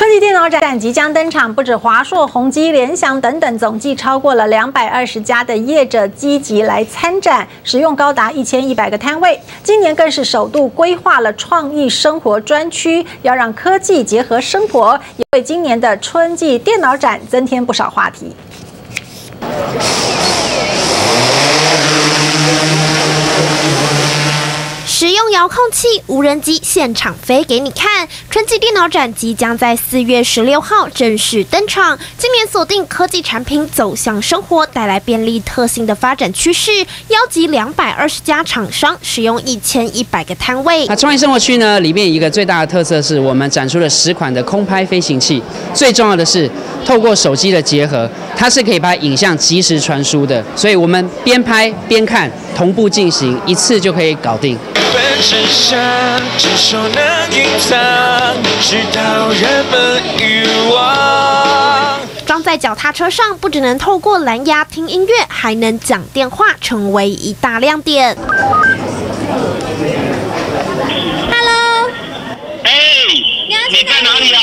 春季电脑展即将登场，不止华硕、宏基、联想等等，总计超过了两百二十家的业者积极来参展，使用高达一千一百个摊位。今年更是首度规划了创意生活专区，要让科技结合生活，也为今年的春季电脑展增添不少话题。使用遥控器、无人机现场飞给你看。春季电脑展即将在四月十六号正式登场。今年锁定科技产品走向生活，带来便利特性的发展趋势，邀集两百二十家厂商，使用一千一百个摊位。那创意生活区呢？里面一个最大的特色是我们展出了十款的空拍飞行器。最重要的是，透过手机的结合，它是可以把影像及时传输的，所以我们边拍边看，同步进行，一次就可以搞定。身上只手能隐藏，直到人们遗忘。装在脚踏车上，不只能透过蓝牙听音乐，还能讲电话，成为一大亮点。Hello，哎，你在哪里啊？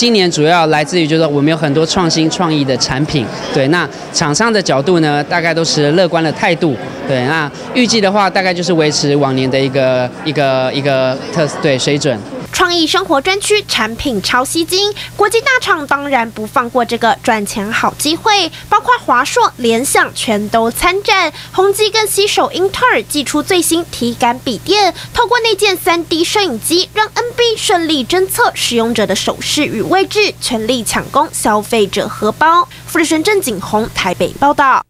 今年主要来自于就是我们有很多创新创意的产品，对，那厂商的角度呢，大概都是乐观的态度，对，那预计的话，大概就是维持往年的一个一个一个特对水准。创意生活专区产品超吸睛，国际大厂当然不放过这个赚钱好机会，包括华硕、联想全都参战。宏基更携手英特尔，寄出最新体感笔电，透过内建 3D 摄影机，让 NB 顺利侦测使用者的手势与位置，全力抢攻消费者荷包。富士深正景宏台北报道。